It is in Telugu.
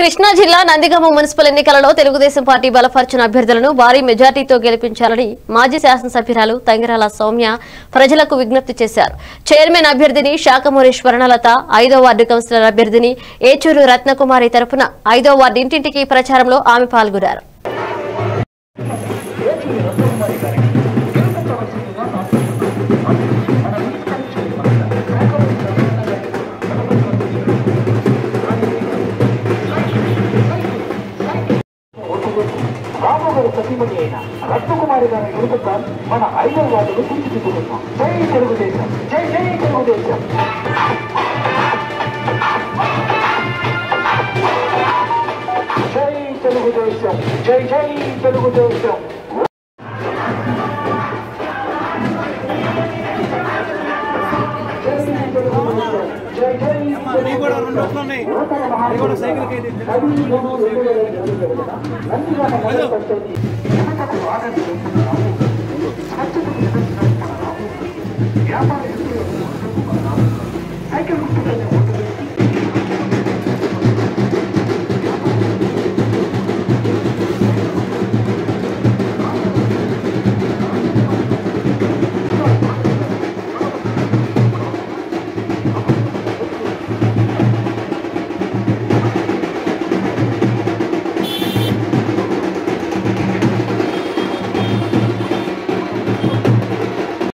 కృష్ణా జిల్లా నందిగామ మున్సిపల్ ఎన్నికలలో తెలుగుదేశం పార్టీ బలపరిచిన అభ్యర్థులను భారీ మెజార్టీతో గెలిపించాలని మాజీ శాసనసభ్యురాలు తంగిరాల సౌమ్య ప్రజలకు విజ్ఞప్తి చేశారు. చైర్మన్ అభ్యర్థిని శాఖమూరి స్వర్ణలత ఐదో వార్డు కౌన్సిలర్ అభ్యర్థిని ఏచూరు రత్నకుమారి తరపున ఐదో వార్డు ఇంటింటికి ప్రచారంలో ఆమె పాల్గొన్నారు. రామగారి సతీమణి అయిన రత్నకుమారి గారి గుర్తుతాం మన ఐదో వార్డును తీర్చిదిద్దుకుంటాం జై తెలుగుదేశం. జై జై తెలుగుదేశం. జై తెలుగుదేశం. జై జై తెలుగుదేశం. నీ కూడా రెండు వస్తువులు ఉన్నాయి కూడా సైకిల్కి అయితే వ్యాపార